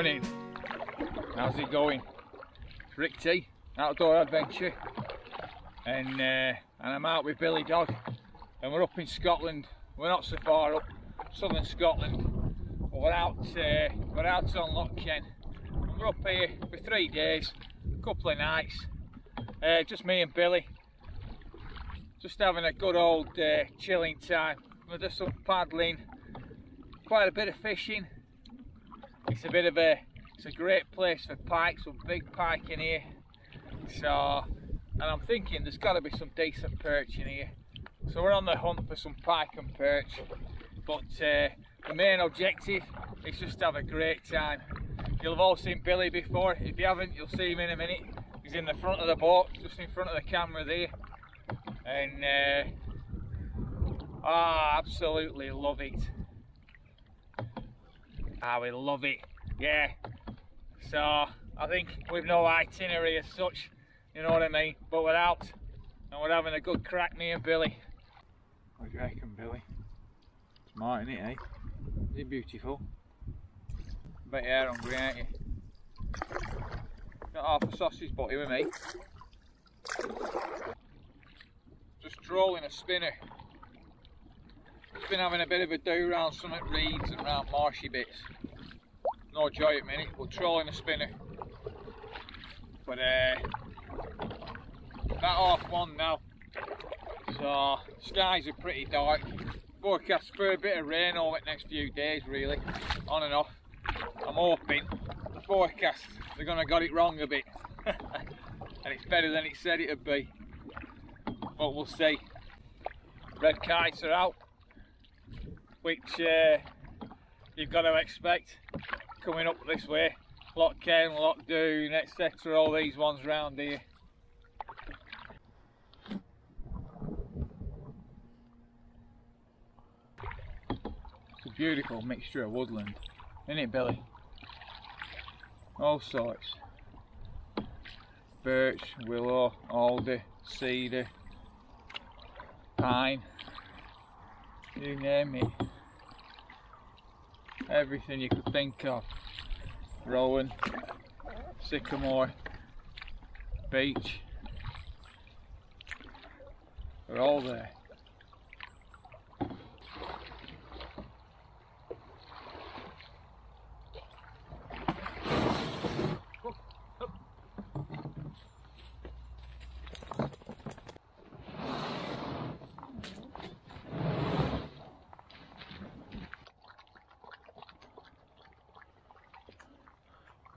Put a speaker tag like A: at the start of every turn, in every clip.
A: Morning. How's it going? Rick T, Outdoor Adventure. And, uh, and I'm out with Billy Dog. And we're up in Scotland. We're not so far up, southern Scotland. We're out, uh, we're out on Loch Ken. We're up here for three days, a couple of nights. Uh, just me and Billy. Just having a good old uh, chilling time. We're just paddling, quite a bit of fishing. It's a bit of a, it's a great place for pike, some big pike in here. So, and I'm thinking there's got to be some decent perch in here. So we're on the hunt for some pike and perch. But uh, the main objective is just to have a great time. You'll have all seen Billy before. If you haven't, you'll see him in a minute. He's in the front of the boat, just in front of the camera there. And uh, ah, absolutely love it. I ah, will love it. Yeah. So I think with no itinerary as such, you know what I mean. But we're out and we're having a good crack, me and Billy. What do you reckon, Billy? Smart, isn't it, eh? Is it beautiful? Bet you're hungry, aren't you? Got half a sausage butty with me. Just trolling a spinner. Just been having a bit of a do around some reeds and around marshy bits. No joy at minute, but trolling a spinner. But uh, that off one now. So skies are pretty dark. Forecast for a bit of rain over the next few days really, on and off. I'm hoping the forecast they're gonna got it wrong a bit. and it's better than it said it'd be. But we'll see. Red kites are out which uh, you've got to expect coming up this way. Loch Ken, Loch Doon, etc. All these ones round here. It's a beautiful mixture of woodland, isn't it, Billy? All sorts. Birch, willow, alder, cedar, pine, you name it. Everything you could think of. Rowan, sycamore, beech. They're all there.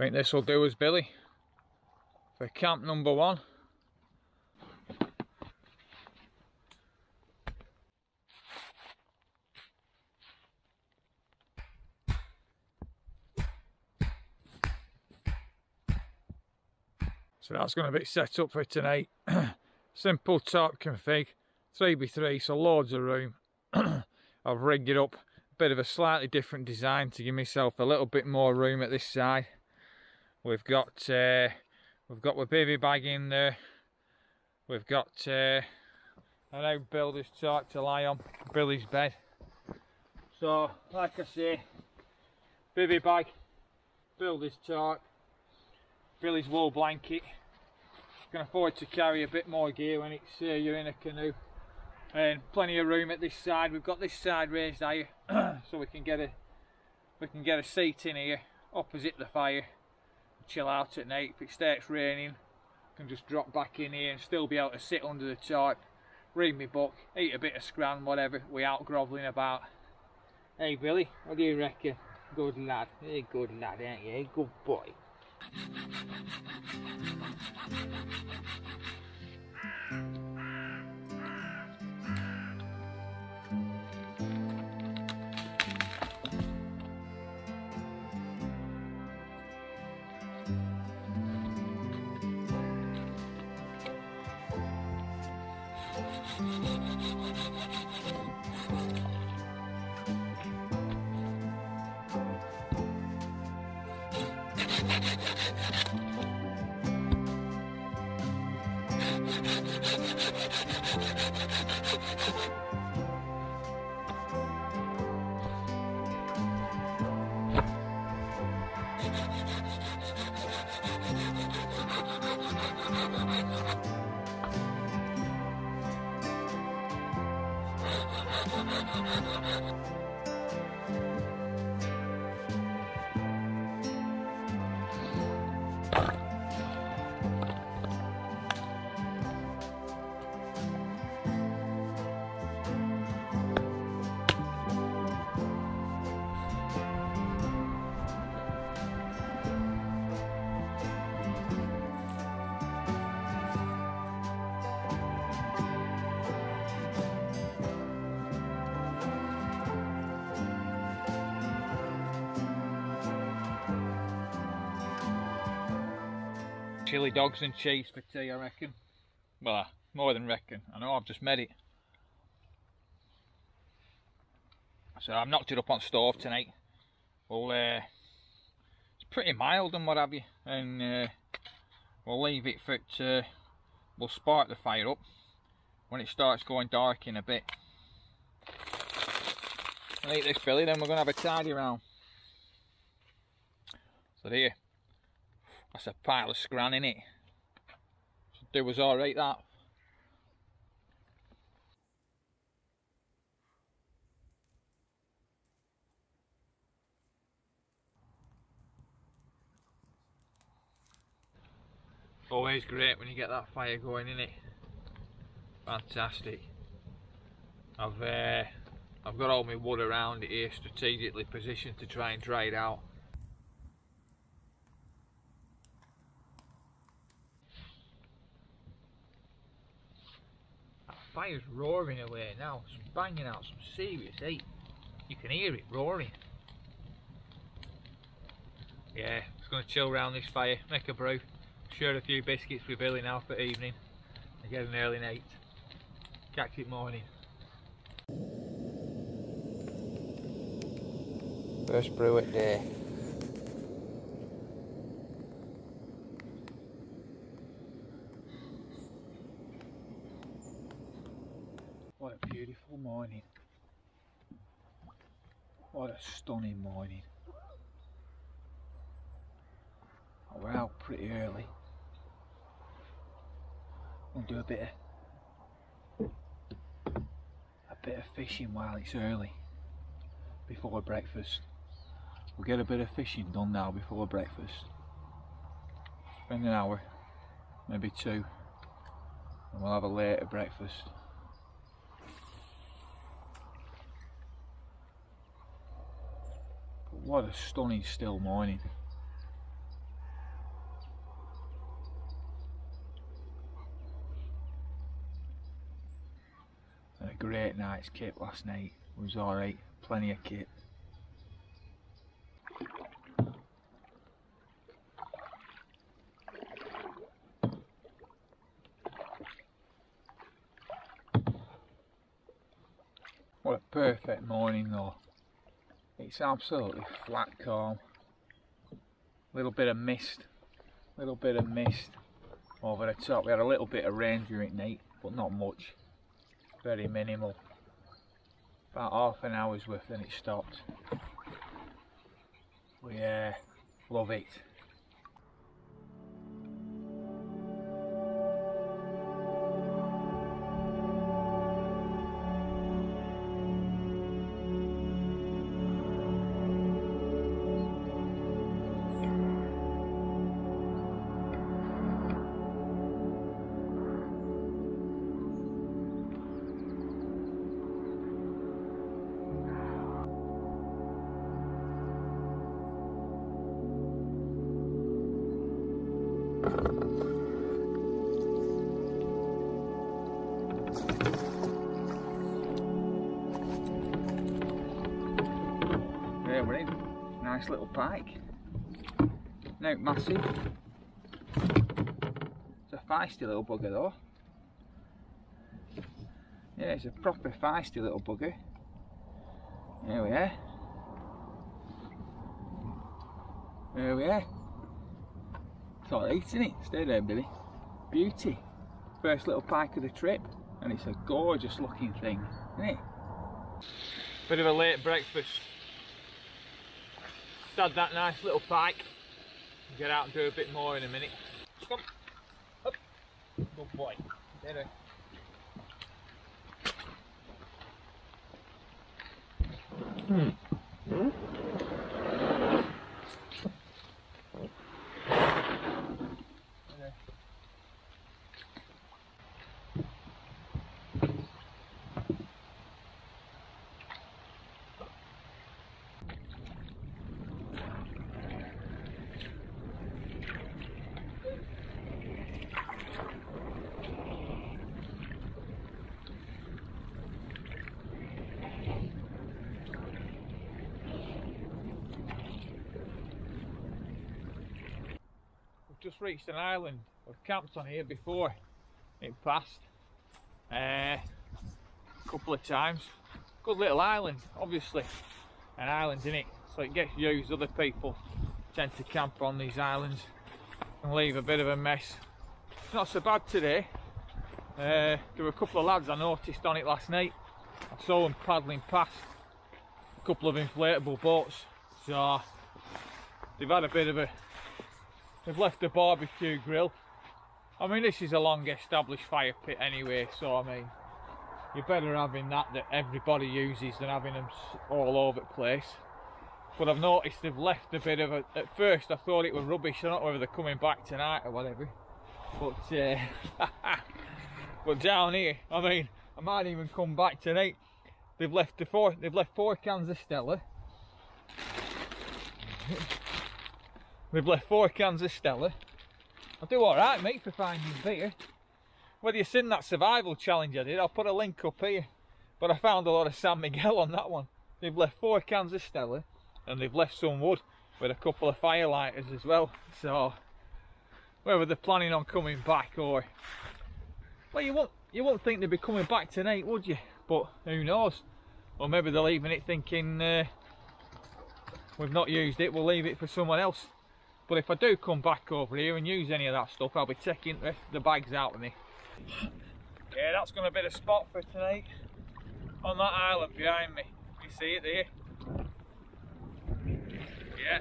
A: Think this will do us Billy for camp number one. So that's going to be set up for tonight. Simple tarp config, 3x3, so loads of room. I've rigged it up, a bit of a slightly different design to give myself a little bit more room at this side. We've got uh, we've got the bivvy bag in there. We've got uh, an outbuilder's tarp to lie on, Billy's bed. So, like I say, bivvy bag, builder's tarp, Billy's wool blanket. Can afford to carry a bit more gear when it's uh, you're in a canoe. And plenty of room at this side. We've got this side raised higher, so we can get a we can get a seat in here opposite the fire chill out at night. If it starts raining can just drop back in here and still be able to sit under the tarp read my book eat a bit of scran whatever without grovelling about. Hey Billy what do you reckon? Good lad. Hey good lad ain't you? Good boy. Ha ha ha! Chili dogs and cheese for tea, I reckon. Well, more than reckon. I know I've just made it. So I've knocked it up on stove tonight. Well, uh, it's pretty mild and what have you, and uh, we'll leave it for it. To, we'll spark the fire up when it starts going dark in a bit. I'll eat this billy, then we're going to have a tidy round. So there. That's a pile of scran in it. Do was alright that. Always great when you get that fire going in it. Fantastic. I've uh, I've got all my wood around it here strategically positioned to try and dry it out. Fire's roaring away now. It's banging out some serious heat. You can hear it roaring. Yeah, just going to chill around this fire, make a brew, share a few biscuits with Billy now for evening, and get an early night. Catch it morning. First brew at day. What a beautiful morning. What a stunning morning. We're out pretty early. We'll do a bit of a bit of fishing while it's early before breakfast. We'll get a bit of fishing done now before breakfast. Spend an hour, maybe two, and we'll have a later breakfast. What a stunning still morning. And a great night's kip last night. It was alright, plenty of kip. What a perfect morning though. It's absolutely flat calm. A Little bit of mist, a little bit of mist over the top. We had a little bit of rain during night, but not much. Very minimal. About half an hour's worth and it stopped. We uh, love it. Nice little pike. No massive. It's a feisty little bugger though. Yeah, it's a proper feisty little bugger. There we are. There we are. It's alright, isn't it? Stay there, Billy. Beauty. First little pike of the trip, and it's a gorgeous looking thing, isn't it? Bit of a late breakfast just had that nice little pike. Get out and do a bit more in a minute. Come. Up. Good boy. Hmm. hmm? Just reached an island. We've camped on here before in past. Uh, a couple of times. Good little island, obviously. An island in it, so it gets used. Other people tend to camp on these islands and leave a bit of a mess. It's not so bad today. Uh, there were a couple of lads I noticed on it last night. I saw them paddling past a couple of inflatable boats. So they've had a bit of a They've left the barbecue grill. I mean, this is a long established fire pit anyway, so I mean, you're better having that that everybody uses than having them all over the place. But I've noticed they've left a bit of a. At first, I thought it was rubbish. I don't know whether they're coming back tonight or whatever. But uh, but down here, I mean, I might even come back tonight. They've left the four. They've left four cans of Stella. We've left four cans of Stella. I'll do alright, mate, for finding beer. Whether you've seen that survival challenge I did, I'll put a link up here. But I found a lot of San Miguel on that one. They've left four cans of Stella and they've left some wood with a couple of firelighters as well. So, whether they're planning on coming back or... Well, you won't, you won't think they'd be coming back tonight, would you? But who knows? Or maybe they're leaving it thinking, uh, we've not used it, we'll leave it for someone else. But if I do come back over here and use any of that stuff, I'll be taking the, the bags out with me. Yeah, that's going to be the spot for tonight. On that island behind me. You see it there? Yeah.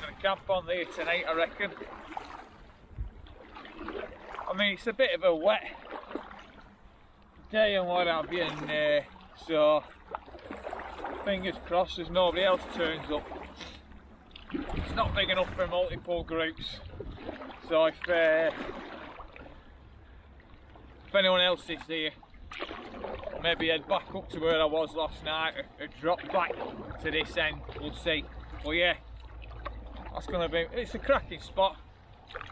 A: Going to camp on there tonight, I reckon. I mean, it's a bit of a wet day and what have you, and uh, so fingers crossed there's nobody else turns up. It's not big enough for multiple groups. So if uh, if anyone else is here, maybe head back up to where I was last night or, or drop back to this end. We'll see. But yeah, that's gonna be. It's a cracking spot.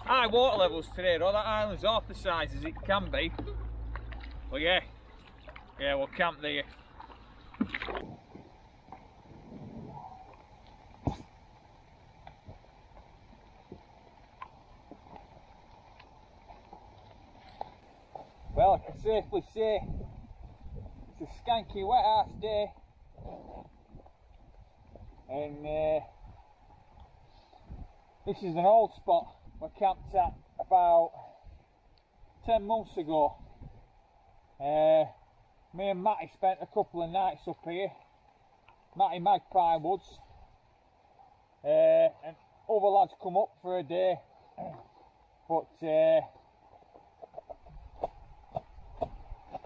A: High water levels today, though. That island's half the size as it can be. But yeah, yeah, we'll camp there. Well, I can safely say it's a skanky wet ass day. And uh, this is an old spot we camped at about 10 months ago. Uh, me and Matty spent a couple of nights up here, Matty Magpie Woods, uh, and other lads come up for a day, but uh,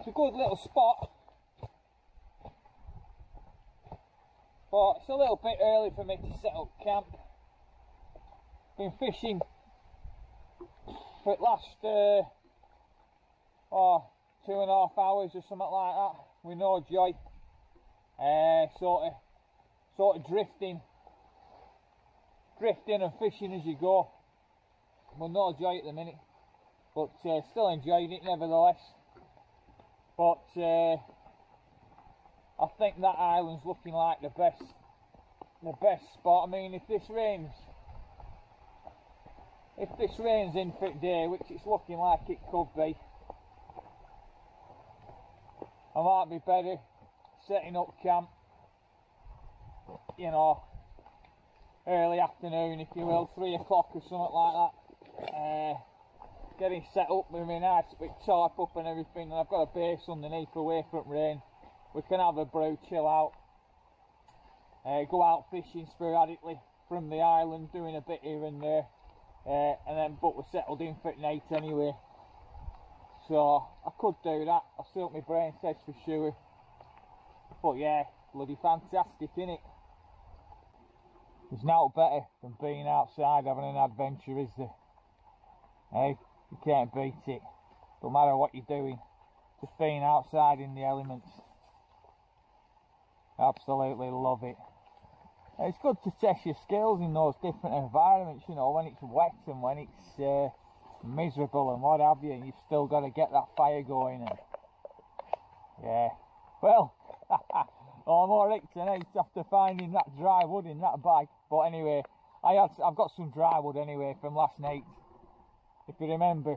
A: It's a good little spot. But it's a little bit early for me to set up camp. Been fishing for the last uh, oh, two and a half hours or something like that with no joy. Uh, sort of sort of drifting drifting and fishing as you go. Well no joy at the minute. But uh, still enjoying it nevertheless. But uh, I think that island's looking like the best, the best spot. I mean, if this rains, if this rains in for day, which it's looking like it could be, I might be better setting up camp, you know, early afternoon, if you will, three o'clock or something like that. Uh, getting set up with my nice big tarp up and everything and I've got a base underneath away from rain. We can have a brew, chill out, uh, go out fishing sporadically from the island, doing a bit here and there, uh, and then but we're settled in for night anyway. So I could do that. I'll see what my brain says for sure. But yeah, bloody fantastic, innit? There's not better than being outside having an adventure, is there? Hey, you can't beat it. No matter what you're doing, just being outside in the elements. Absolutely love it. It's good to test your skills in those different environments, you know, when it's wet and when it's uh, miserable and what have you, and you've still got to get that fire going. And yeah, well, I'm all right tonight after finding that dry wood in that bag. But anyway, I had, I've got some dry wood anyway from last night. If you remember,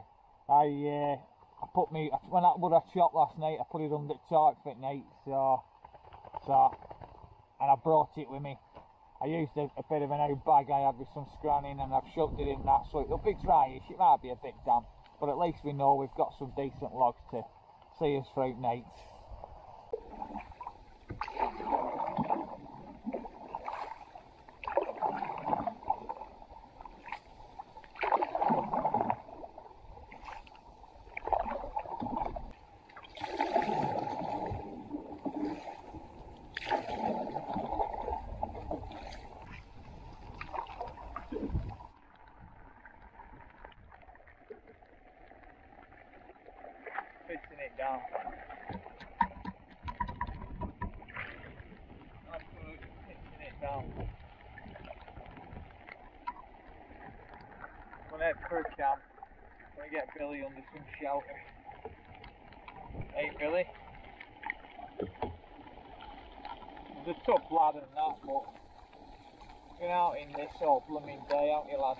A: I uh, I put me when that wood I chopped last night, I put it under torque for night. So so, and I brought it with me. I used a, a bit of an old bag I had with some scran in and I've shoved it in that so it'll be dryish, it might be a bit damp, but at least we know we've got some decent logs to see us through night. Fixing it down. Down. Gonna head for a camp. Gonna get Billy under some shelter. Hey Billy. He's a tough lad and that, but been out in this all blooming day, out you lad?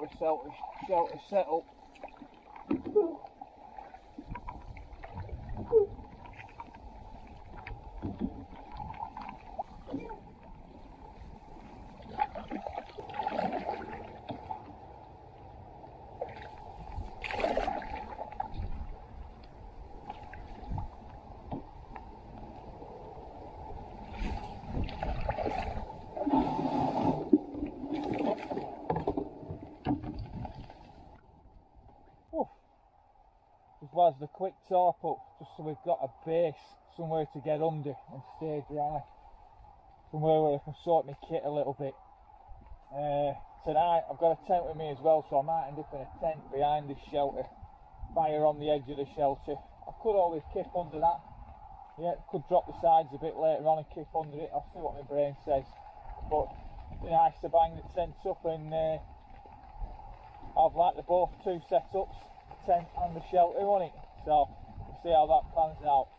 A: Ourselves a shelter set up. As well top up, just so we've got a base somewhere to get under and stay dry. Somewhere where I can sort my kit a little bit. Uh, tonight I've got a tent with me as well, so I might end up in a tent behind this shelter. Fire on the edge of the shelter. I could always kip under that. Yeah, could drop the sides a bit later on and kip under it. I'll see what my brain says. But it'd be nice to bang the tent up and uh, I've like the both two setups, tent and the shelter on it. So see how that pans out.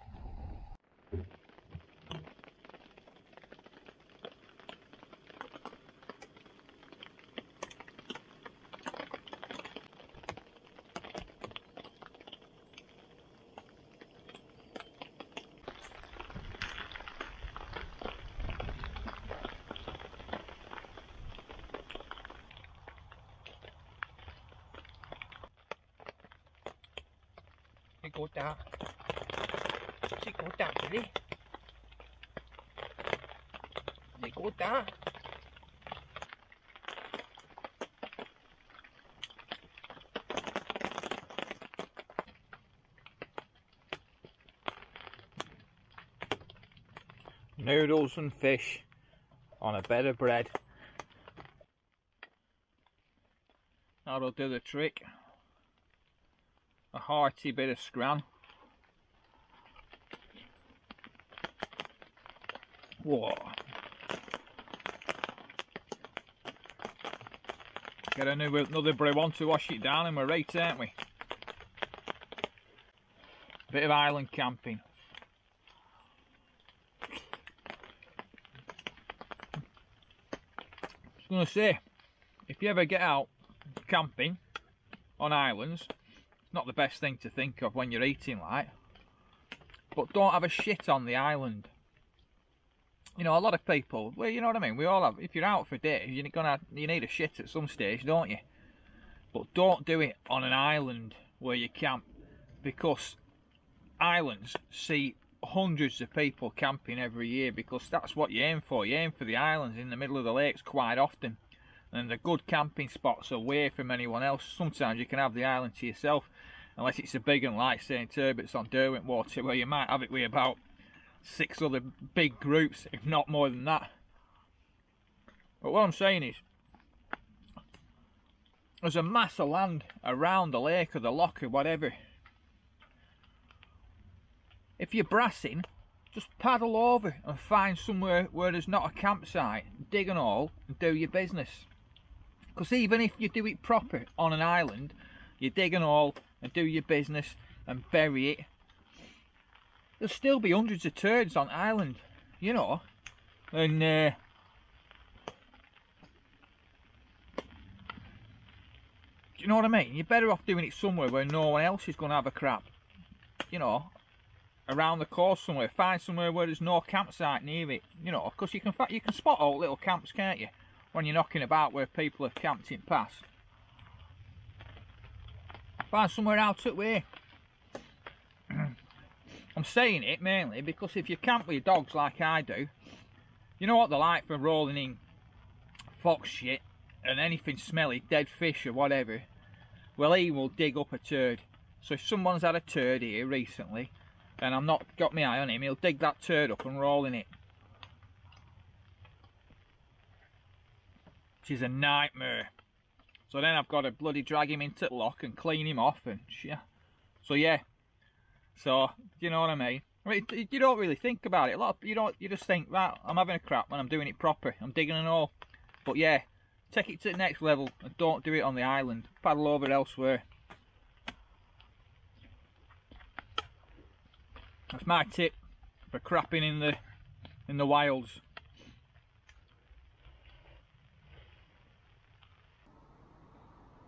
A: Noodles and fish on a bed of bread. That'll do the trick. A hearty bit of scran. Whoa. Get a new, another brew on to wash it down and we're right, aren't we? Bit of island camping. I was going to say, if you ever get out camping on islands, it's not the best thing to think of when you're eating like, but don't have a shit on the island. You know, a lot of people, well, you know what I mean. We all have. If you're out for days, you're gonna you need a shit at some stage, don't you? But don't do it on an island where you camp, because islands see hundreds of people camping every year because that's what you aim for. You aim for the islands in the middle of the lakes quite often. and the good camping spots away from anyone else. Sometimes you can have the island to yourself, unless it's a big and like St Herbert's on Derwentwater, where you might have it with about six other big groups, if not more than that. But what I'm saying is, there's a mass of land around the lake or the loch or whatever. If you're brassing, just paddle over and find somewhere where there's not a campsite, dig an hole and do your business. Because even if you do it proper on an island, you dig an hole and do your business and bury it, there'll still be hundreds of turds on island, you know. And uh, do you know what I mean? You're better off doing it somewhere where no one else is going to have a crap. You know, around the coast somewhere. Find somewhere where there's no campsite near it. You know, because you can you can spot all little camps, can't you? When you're knocking about where people have camped in past. Find somewhere out that way. I'm saying it mainly because if you camp with your dogs like I do, you know what they're like for rolling in fox shit and anything smelly, dead fish or whatever. Well, he will dig up a turd. So if someone's had a turd here recently, and I'm not got my eye on him, he'll dig that turd up and roll in it. Which is a nightmare. So then I've got to bloody drag him into the loch and clean him off and yeah. So yeah. So you know what I mean? I mean, you don't really think about it. A lot of, you don't. You just think, right, I'm having a crap when I'm doing it proper. I'm digging an hole. But yeah, take it to the next level and don't do it on the island. Paddle over elsewhere. That's my tip for crapping in the in the wilds.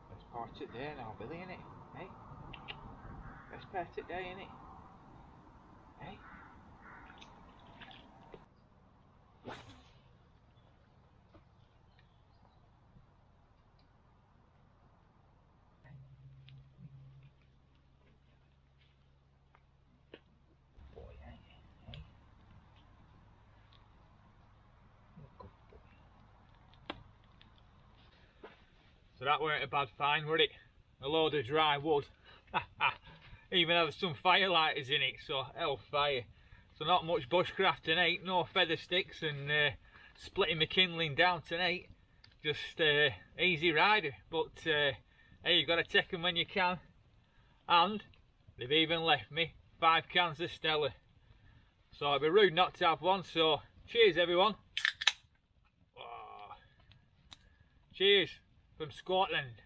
A: Let's part it there now, Billy, innit? Hey? Let's part it there, innit? Hey? Boy, ain't he? Hey? You're a good boy. So that weren't a bad find, were it? A load of dry wood. Even had some firelighters in it, so hellfire. So not much bushcraft tonight, no feather sticks and uh, splitting the kindling down tonight. Just uh, easy rider, but uh, hey, you've got to take them when you can. And they've even left me five cans of Stella. So it'd be rude not to have one, so cheers everyone. Cheers from Scotland.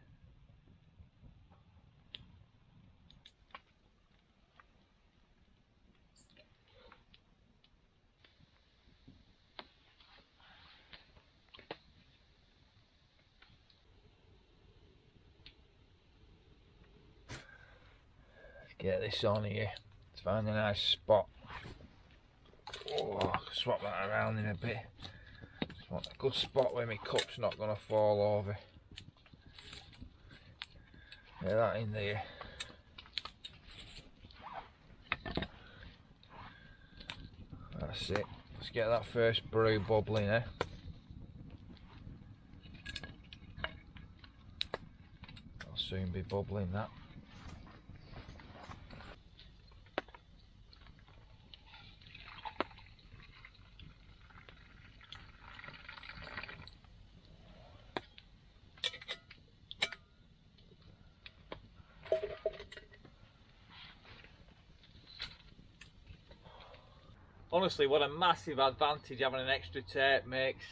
A: Get this on here. Let's find a nice spot. Oh, swap that around in a bit. Just want a good spot where my cup's not going to fall over. That in there. That's it. Let's get that first brew bubbling eh? I'll soon be bubbling that. Honestly what a massive advantage having an extra tape makes.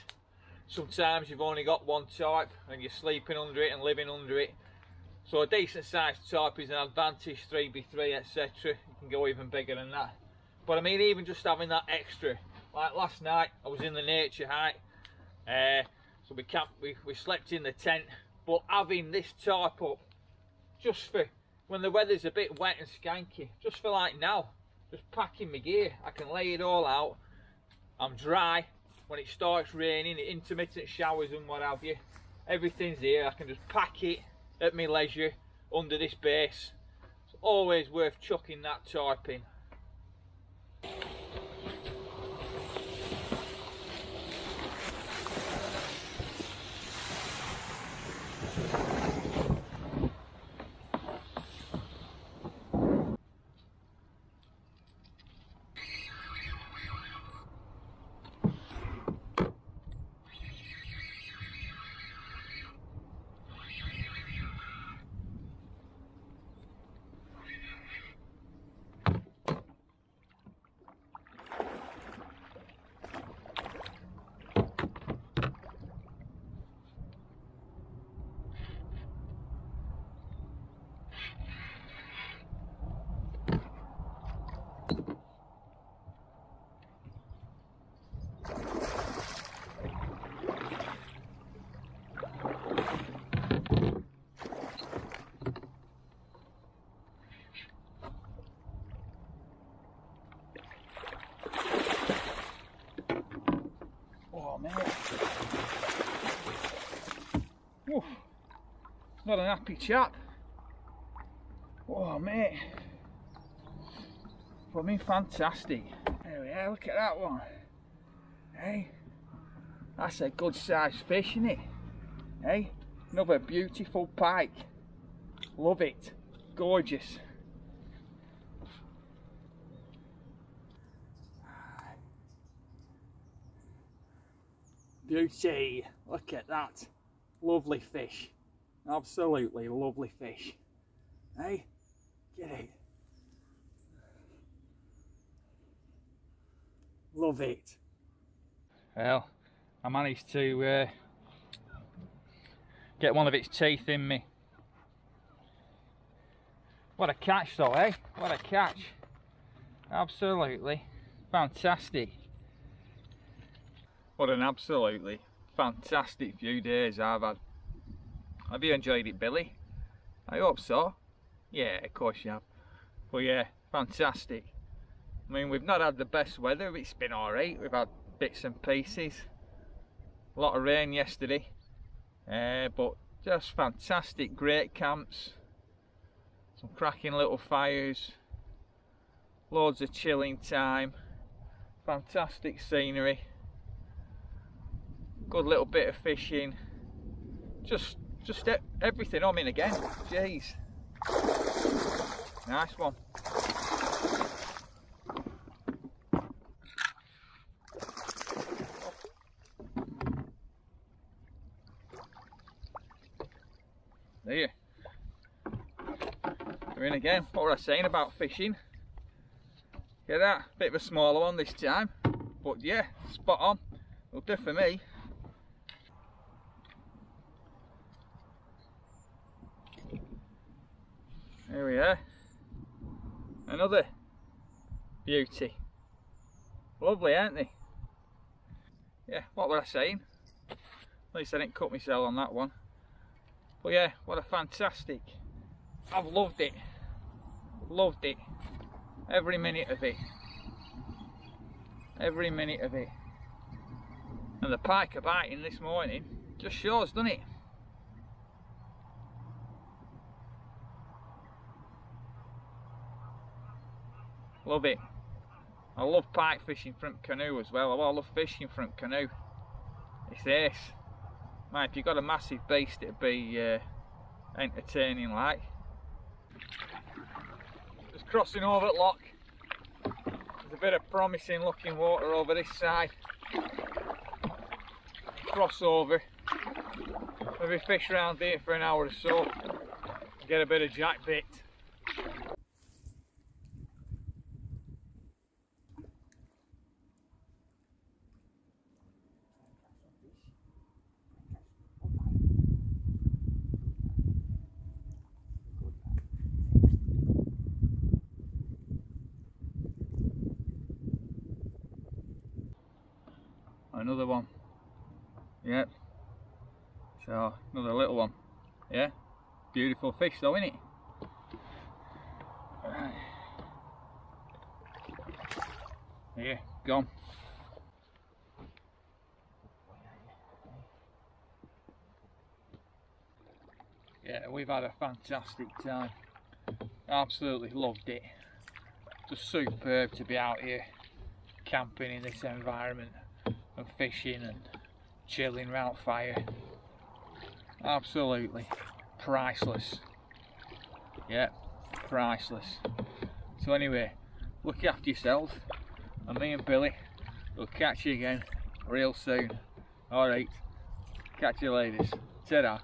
A: Sometimes you've only got one type and you're sleeping under it and living under it. So a decent sized type is an advantage 3b3 etc you can go even bigger than that. But I mean even just having that extra like last night I was in the Naturehike uh, so we camped we, we slept in the tent. But having this type up just for when the weather's a bit wet and skanky just for like now just packing my gear. I can lay it all out. I'm dry. When it starts raining, intermittent showers and what have you, everything's here. I can just pack it at my leisure under this base. It's always worth chucking that tarp in. What an happy chap. Oh, mate. I mean, fantastic. There we are, look at that one. Hey, that's a good sized fish, isn't it? Hey, another beautiful pike. Love it. Gorgeous. Beauty. Look at that. Lovely fish. Absolutely lovely fish. Hey, get it. Love it. Well, I managed to uh, get one of its teeth in me. What a catch though, eh? What a catch. Absolutely fantastic. What an absolutely fantastic few days I've had. Have you enjoyed it, Billy? I hope so. Yeah, of course you have. But yeah, fantastic. I mean, we've not had the best weather, it's been alright. We've had bits and pieces. A lot of rain yesterday. Uh, but just fantastic, great camps. Some cracking little fires. Loads of chilling time. Fantastic scenery. Good little bit of fishing. Just just step everything I'm in again. Jeez. Nice one. There. We're in again. What was I saying about fishing? Get that? Bit of a smaller one this time. But yeah, spot on. Will do for me. There we are. Another beauty. Lovely, aren't they? Yeah, what were I saying? At least I didn't cut myself on that one. But yeah, what a fantastic. I've loved it. Loved it. Every minute of it. Every minute of it. And the pike are biting this morning just shows, doesn't it? Love it. I love pike fishing from canoe as well. I love fishing from canoe. It's this. Man, if you've got a massive beast, it'd be uh, entertaining like. Just crossing over at loch. There's a bit of promising looking water over this side. Cross over. Maybe fish around here for an hour or so. Get a bit of jack bait. another one yep so another little one yeah beautiful fish though isn't it? Right. yeah gone yeah we've had a fantastic time. Absolutely loved it. Just superb to be out here camping in this environment and fishing and chilling round fire. Absolutely priceless. Yeah, priceless. So anyway, look after yourselves and me and Billy will catch you again real soon. Alright, catch you ladies. Ta-da.